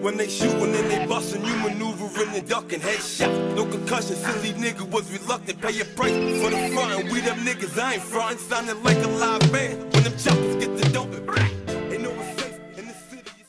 When they shootin' and they bustin', you maneuverin' and ducking headshots. No concussion, silly nigga was reluctant. Pay a price for the front. We them niggas, I ain't frontin'. Sounding like a live band when them choppers get the dumping. Ain't no one safe in the city.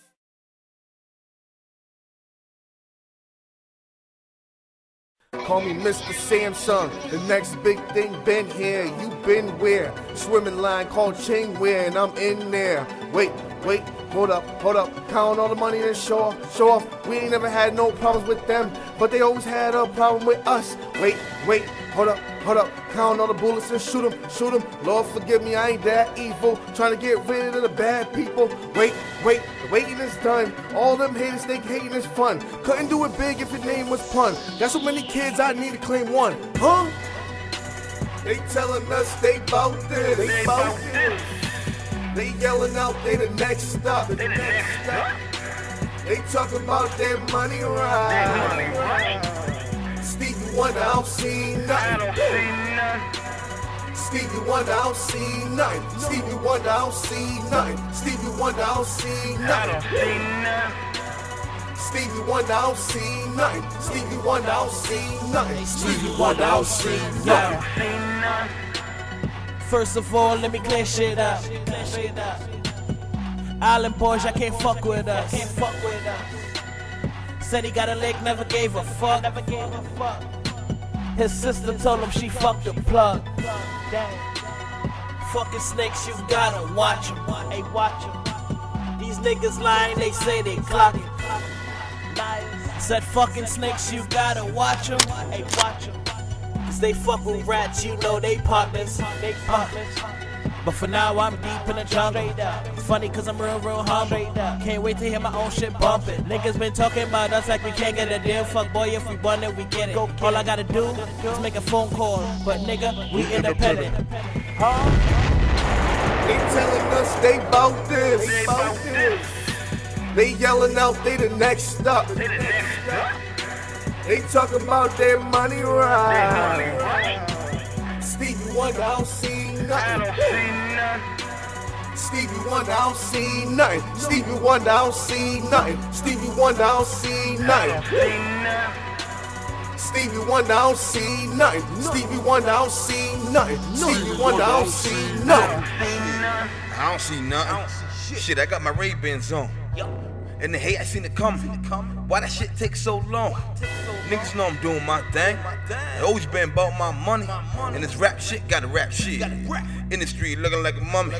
Call me Mr. Samsung. The next big thing been here. You been where? Swimming line called Chingware, and I'm in there. Wait, wait, hold up, hold up. Count all the money and show off, show off. We ain't never had no problems with them, but they always had a problem with us. Wait, wait, hold up, hold up. Count all the bullets and shoot them, shoot them. Lord forgive me, I ain't that evil. Trying to get rid of the bad people. Wait, wait, the waiting is done. All them haters think hating is fun. Couldn't do it big if your name was pun. That's so many kids I need to claim one. Huh? They telling us they bout this. They bout this. They yelling out they the next stop. They the next stop. They talk about their money right. Stevie Wonder, I don't see nothing. Stevie Wonder, I don't see nothing. Stevie Wonder, I don't see nothing. Stevie Wonder, I don't see nothing. Stevie Wonder, I don't see nothing. Stevie Wonder, I don't see nothing. Stevie Wonder, I don't see nothing. First of all, let me clear shit up. Island boys, I can't fuck with us. Said he got a leg, never gave a fuck. Never gave a fuck. His sister told him she fucked the plug. Fucking snakes, you gotta watch them. Hey, watch them. These niggas lying, they say they clocking. Said fucking snakes, you gotta watch them. Hey, watch them. Cause they fuck with rats, you know they partners. They partners. But for now, I'm deep in the jungle. Funny cause I'm real, real humble. Can't wait to hear my own shit bumping. Niggas been talking about us like we can't get a deal. Fuck boy, if we want it, we get it. All I gotta do is make a phone call. But nigga, we independent. Huh? They telling us they bout this. They bout this. They yelling out they the next stop. They the next stop. They talk about their money right. Stevie Wonder, I don't see nothing. Stevie Wonder, I don't see nothing. Stevie Wonder, I don't see nothing. Stevie Wonder, I don't see nothing. Stevie Wonder, I don't see nothing. Stevie Wonder, I don't see nothing. Stevie Wonder, I don't see nothing. I don't see nothing. Shit, I got my Ray Bans on. And the hate, I seen it coming. Why that shit take so long? Niggas know I'm doing my thing. It always been about my money. And this rap shit got a rap shit. Industry looking like a mummy.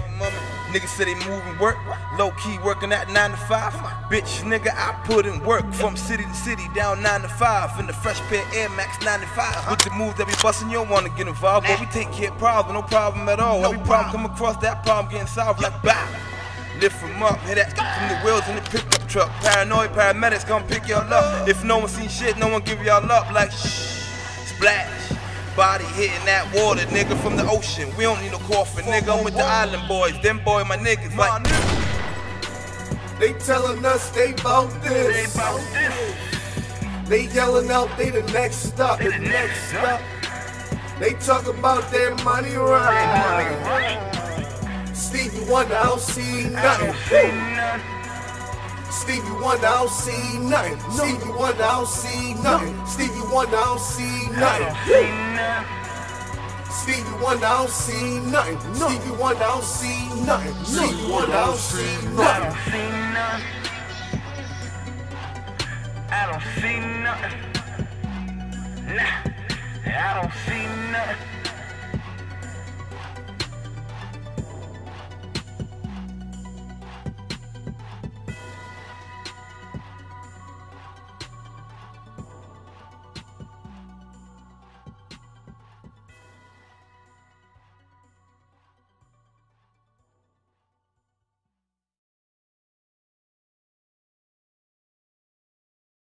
Niggas say they moving work. Low key working at 9 to 5. Bitch, nigga, I put in work from city to city down 9 to 5. In the fresh pair Air Max 95. With the moves that we bustin', you don't wanna get involved. But we take care of problems, no problem at all. Every problem come across, that problem getting solved like bow. Lift from up, hit that from the wheels in the pickup truck. Paranoid paramedics come pick y'all up. If no one seen shit, no one give y'all up. Like shh, splash. Body hitting that water, nigga, from the ocean. We don't need no coffin, nigga. I'm with the island boys. Them boy, my niggas. Like, They telling us they bout this. They bout this. They yelling out they the next stop. They the next stop. They talk about their money right. Stevie Wonder, I don't see nothing. Stevie Wonder, I don't see nothing. Stevie Wonder, I don't see nothing. Stevie Wonder, I don't see nothing. Stevie Wonder, I don't see nothing. Stevie Wonder, I don't see nothing. Stevie Wonder, I don't see nothing. I don't see nothing. Nah.